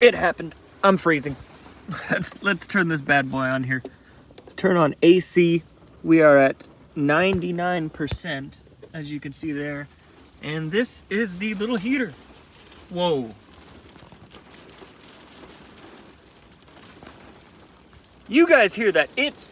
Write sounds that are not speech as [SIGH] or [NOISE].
It happened. I'm freezing. [LAUGHS] Let's let's turn this bad boy on here. Turn on AC. We are at 99%, as you can see there. And this is the little heater. Whoa. You guys hear that? It's